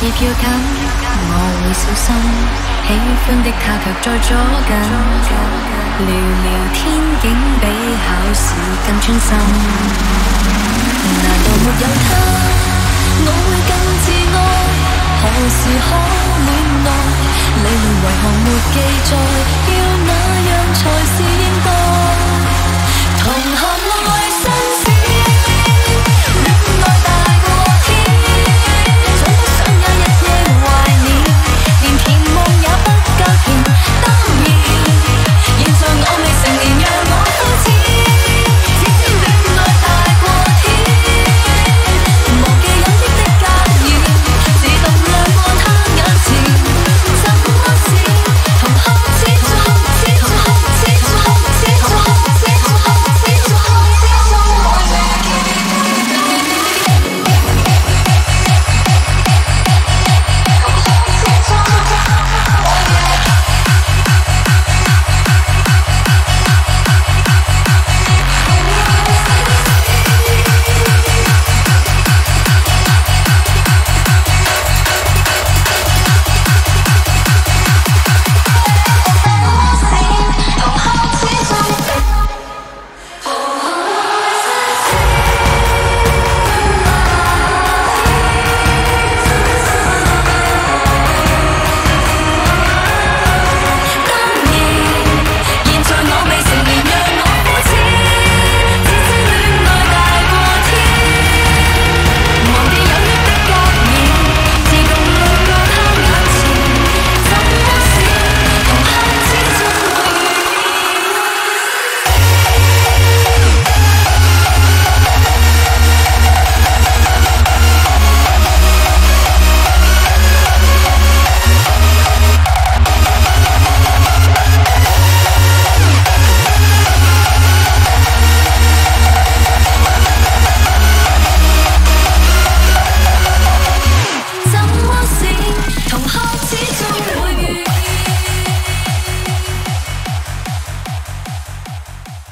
别要紧我会小心喜欢的他却在左近聊聊天竟比考试更专心。难道没有他我会更自爱？何时可恋爱？理论为何没记载？